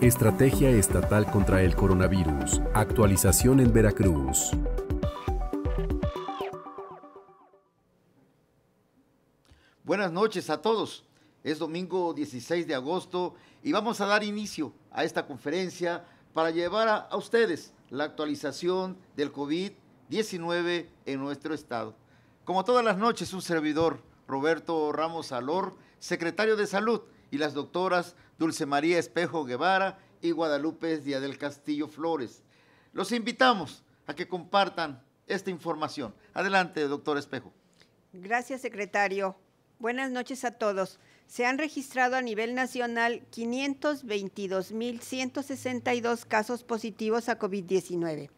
Estrategia Estatal contra el Coronavirus. Actualización en Veracruz. Buenas noches a todos. Es domingo 16 de agosto y vamos a dar inicio a esta conferencia para llevar a, ustedes la actualización del COVID-19 en nuestro estado. Como todas las noches, un servidor, Roberto Ramos Alor, secretario de Salud, y las doctoras Dulce María Espejo Guevara y Guadalupe Díaz del Castillo Flores. Los invitamos a que compartan esta información. Adelante, doctor Espejo. Gracias, secretario. Buenas noches a todos. Se han registrado a nivel nacional 522.162 casos positivos a COVID-19.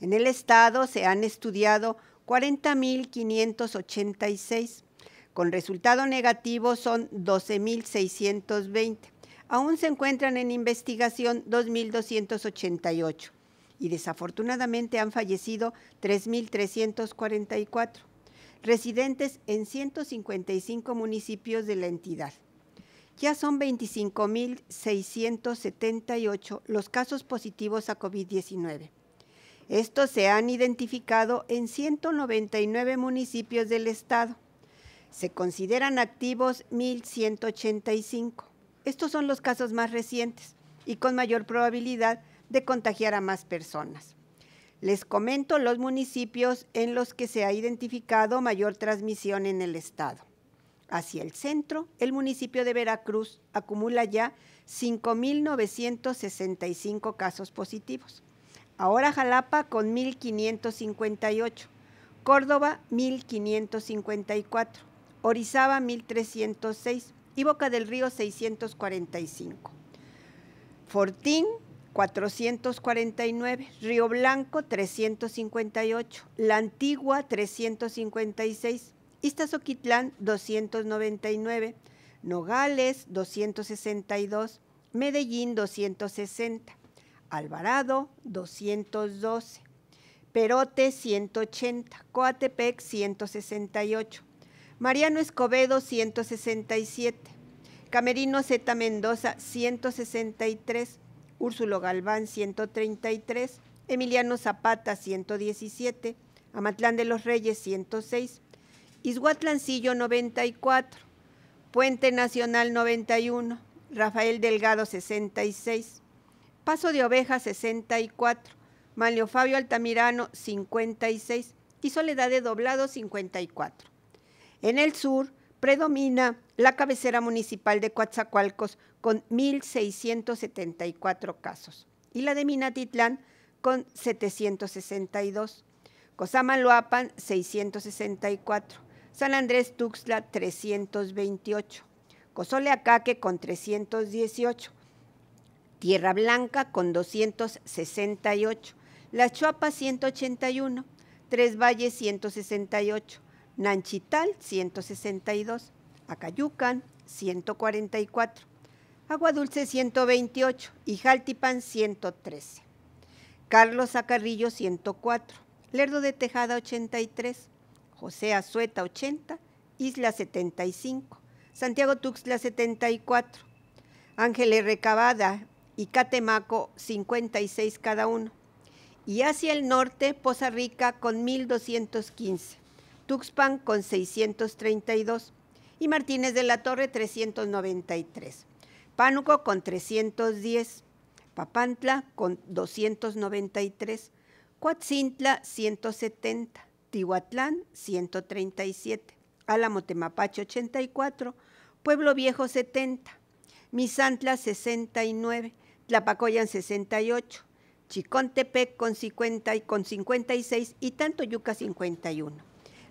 En el estado se han estudiado 40.586. Con resultado negativo son 12.620. Aún se encuentran en investigación 2.288 y desafortunadamente han fallecido 3.344 residentes en 155 municipios de la entidad. Ya son 25.678 los casos positivos a COVID-19. Estos se han identificado en 199 municipios del estado se consideran activos 1.185. Estos son los casos más recientes y con mayor probabilidad de contagiar a más personas. Les comento los municipios en los que se ha identificado mayor transmisión en el estado. Hacia el centro, el municipio de Veracruz acumula ya 5.965 casos positivos. Ahora Jalapa con 1.558, Córdoba 1.554, Orizaba 1306 y Boca del Río 645. Fortín 449, Río Blanco 358, La Antigua 356, Iztazoquitlán 299, Nogales 262, Medellín 260, Alvarado 212, Perote 180, Coatepec 168, Mariano Escobedo, 167. Camerino Z. Mendoza, 163. Úrsulo Galván, 133. Emiliano Zapata, 117. Amatlán de los Reyes, 106. Izhuatlancillo, 94. Puente Nacional, 91. Rafael Delgado, 66. Paso de Ovejas, 64. Manlio Fabio Altamirano, 56. Y Soledad de Doblado, 54. En el sur predomina la cabecera municipal de Coatzacoalcos con 1.674 casos y la de Minatitlán con 762. Cosamaloapan 664. San Andrés Tuxtla 328. Cozoleacaque con 318. Tierra Blanca con 268. Las Chuapas 181. Tres Valles 168. Nanchital 162, Acayucan 144, Agua Dulce 128 y Jaltipan 113. Carlos Acarrillo 104, Lerdo de Tejada 83, José Azueta 80, Isla 75, Santiago Tuxtla 74, Ángeles Recabada y Catemaco 56 cada uno. Y hacia el norte, Poza Rica con 1215. Tuxpan con 632 y Martínez de la Torre 393. Pánuco con 310, Papantla con 293, Coatzintla 170, Tihuatlán 137, Álamo Temapache 84, Pueblo Viejo 70, Misantla 69, Tlapacoyan 68, Chicontepec con, 50 y con 56 y Tantoyuca 51.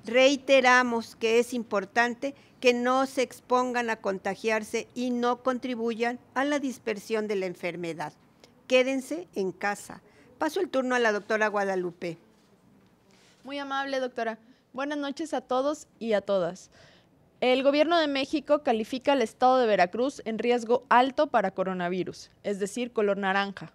Reiteramos que es importante que no se expongan a contagiarse y no contribuyan a la dispersión de la enfermedad. Quédense en casa. Paso el turno a la doctora Guadalupe. Muy amable, doctora. Buenas noches a todos y a todas. El gobierno de México califica al estado de Veracruz en riesgo alto para coronavirus, es decir, color naranja.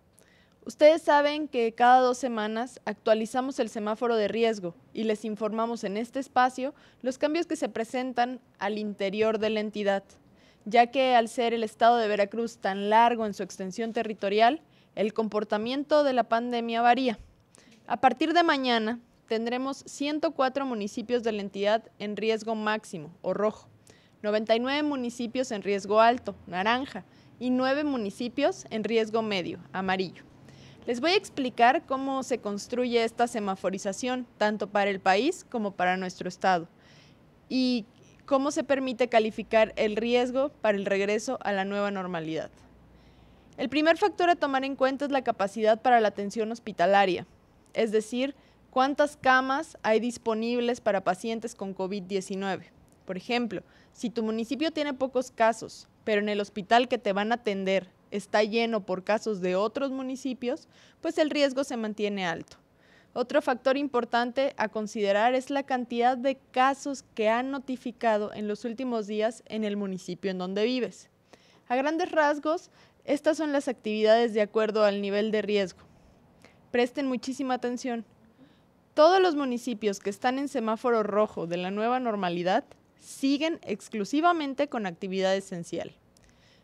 Ustedes saben que cada dos semanas actualizamos el semáforo de riesgo y les informamos en este espacio los cambios que se presentan al interior de la entidad, ya que al ser el estado de Veracruz tan largo en su extensión territorial, el comportamiento de la pandemia varía. A partir de mañana tendremos 104 municipios de la entidad en riesgo máximo o rojo, 99 municipios en riesgo alto, naranja, y 9 municipios en riesgo medio, amarillo. Les voy a explicar cómo se construye esta semaforización, tanto para el país como para nuestro estado, y cómo se permite calificar el riesgo para el regreso a la nueva normalidad. El primer factor a tomar en cuenta es la capacidad para la atención hospitalaria, es decir, cuántas camas hay disponibles para pacientes con COVID-19. Por ejemplo, si tu municipio tiene pocos casos, pero en el hospital que te van a atender está lleno por casos de otros municipios, pues el riesgo se mantiene alto. Otro factor importante a considerar es la cantidad de casos que han notificado en los últimos días en el municipio en donde vives. A grandes rasgos, estas son las actividades de acuerdo al nivel de riesgo. Presten muchísima atención. Todos los municipios que están en semáforo rojo de la nueva normalidad siguen exclusivamente con actividad esencial.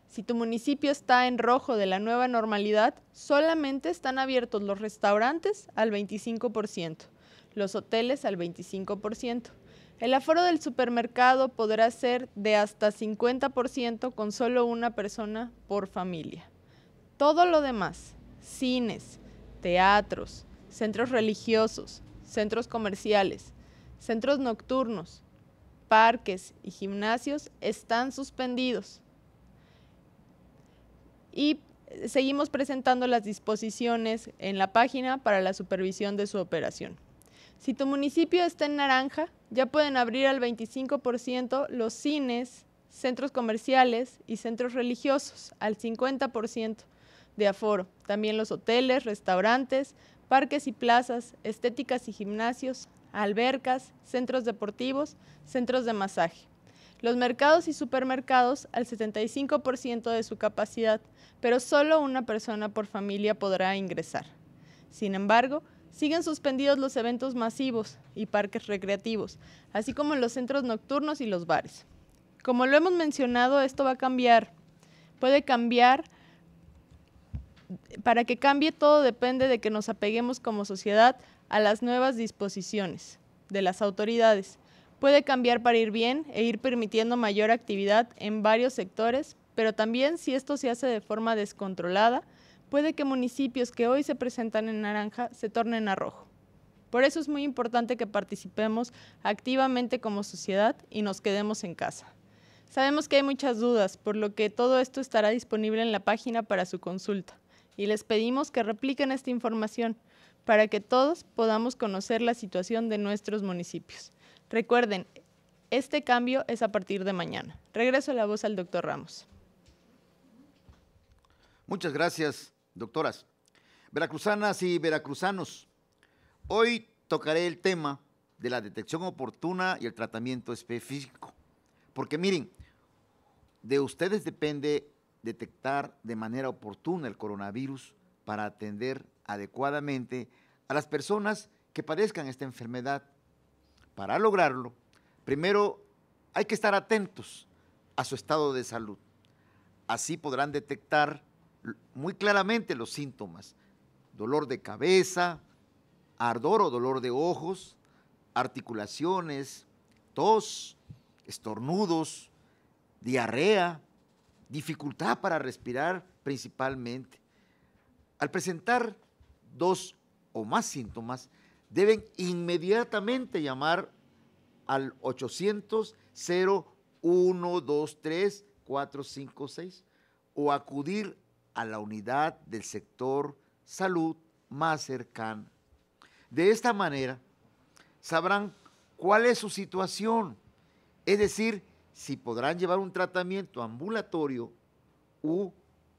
Si tu municipio está en rojo de la nueva normalidad, solamente están abiertos los restaurantes al 25%, los hoteles al 25%. El aforo del supermercado podrá ser de hasta 50% con solo una persona por familia. Todo lo demás, cines, teatros, centros religiosos, centros comerciales, centros nocturnos, parques y gimnasios están suspendidos y seguimos presentando las disposiciones en la página para la supervisión de su operación. Si tu municipio está en naranja, ya pueden abrir al 25% los cines, centros comerciales y centros religiosos, al 50% de aforo. También los hoteles, restaurantes, parques y plazas, estéticas y gimnasios, albercas, centros deportivos, centros de masaje. Los mercados y supermercados al 75% de su capacidad, pero solo una persona por familia podrá ingresar. Sin embargo, siguen suspendidos los eventos masivos y parques recreativos, así como los centros nocturnos y los bares. Como lo hemos mencionado, esto va a cambiar. Puede cambiar. Para que cambie todo depende de que nos apeguemos como sociedad a las nuevas disposiciones de las autoridades. Puede cambiar para ir bien e ir permitiendo mayor actividad en varios sectores, pero también si esto se hace de forma descontrolada, puede que municipios que hoy se presentan en naranja se tornen a rojo. Por eso es muy importante que participemos activamente como sociedad y nos quedemos en casa. Sabemos que hay muchas dudas, por lo que todo esto estará disponible en la página para su consulta y les pedimos que repliquen esta información para que todos podamos conocer la situación de nuestros municipios. Recuerden, este cambio es a partir de mañana. Regreso la voz al doctor Ramos. Muchas gracias, doctoras. Veracruzanas y veracruzanos, hoy tocaré el tema de la detección oportuna y el tratamiento específico. Porque miren, de ustedes depende detectar de manera oportuna el coronavirus para atender adecuadamente a las personas que padezcan esta enfermedad para lograrlo, primero hay que estar atentos a su estado de salud. Así podrán detectar muy claramente los síntomas. Dolor de cabeza, ardor o dolor de ojos, articulaciones, tos, estornudos, diarrea, dificultad para respirar principalmente. Al presentar dos o más síntomas, deben inmediatamente llamar al 800 0123 456 o acudir a la unidad del sector salud más cercana. De esta manera, sabrán cuál es su situación, es decir, si podrán llevar un tratamiento ambulatorio u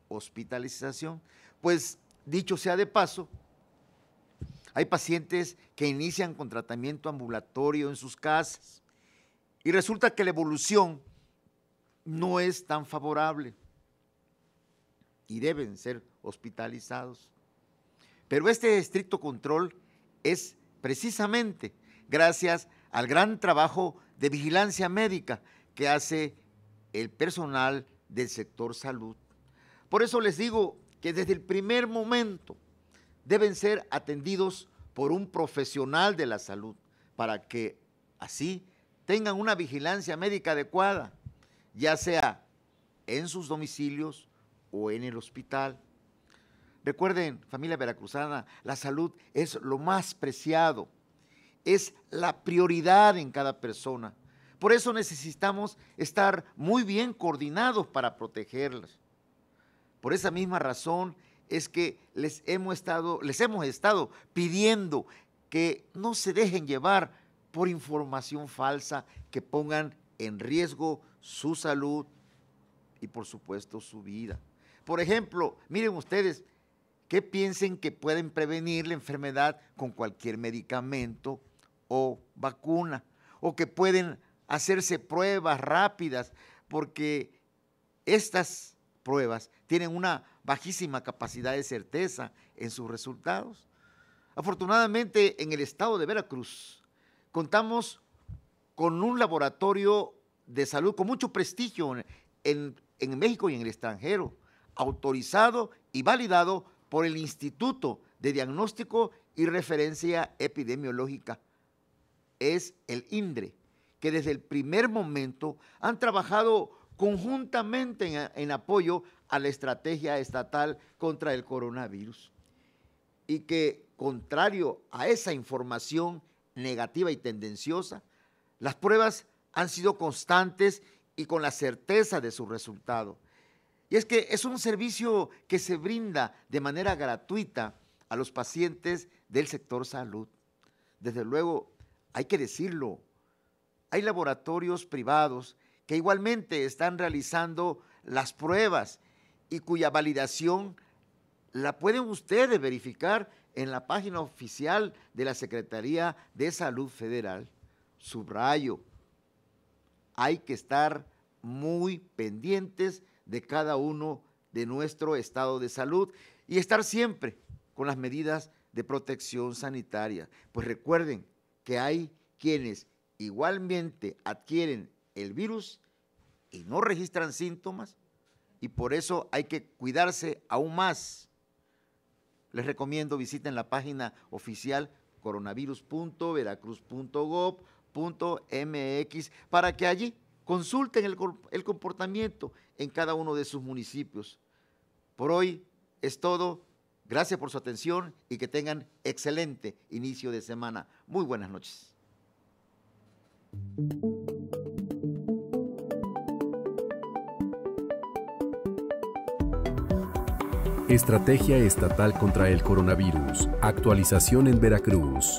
hospitalización. Pues dicho sea de paso, hay pacientes que inician con tratamiento ambulatorio en sus casas y resulta que la evolución no es tan favorable y deben ser hospitalizados. Pero este estricto control es precisamente gracias al gran trabajo de vigilancia médica que hace el personal del sector salud. Por eso les digo que desde el primer momento deben ser atendidos por un profesional de la salud para que así tengan una vigilancia médica adecuada, ya sea en sus domicilios o en el hospital. Recuerden, familia veracruzana, la salud es lo más preciado, es la prioridad en cada persona. Por eso necesitamos estar muy bien coordinados para protegerlas. Por esa misma razón es que les hemos estado, les hemos estado pidiendo que no se dejen llevar por información falsa que pongan en riesgo su salud y por supuesto su vida. Por ejemplo, miren ustedes, que piensen que pueden prevenir la enfermedad con cualquier medicamento o vacuna, o que pueden hacerse pruebas rápidas, porque estas pruebas tienen una bajísima capacidad de certeza en sus resultados. Afortunadamente, en el estado de Veracruz contamos con un laboratorio de salud con mucho prestigio en, en México y en el extranjero, autorizado y validado por el Instituto de Diagnóstico y Referencia Epidemiológica. Es el INDRE, que desde el primer momento han trabajado conjuntamente en, apoyo a la estrategia estatal contra el coronavirus. Y que, contrario a esa información negativa y tendenciosa, las pruebas han sido constantes y con la certeza de su resultado. Y es que es un servicio que se brinda de manera gratuita a los pacientes del sector salud. Desde luego, hay que decirlo, hay laboratorios privados que igualmente están realizando las pruebas y cuya validación la pueden ustedes verificar en la página oficial de la Secretaría de Salud Federal. Subrayo, hay que estar muy pendientes de cada uno de nuestro estado de salud y estar siempre con las medidas de protección sanitaria. Pues recuerden que hay quienes igualmente adquieren el virus y no registran síntomas y por eso hay que cuidarse aún más. Les recomiendo visiten la página oficial coronavirus.veracruz.gov.mx para que allí consulten el, el comportamiento en cada uno de sus municipios. Por hoy es todo. Gracias por su atención y que tengan excelente inicio de semana. Muy buenas noches. Estrategia Estatal contra el Coronavirus. Actualización en Veracruz.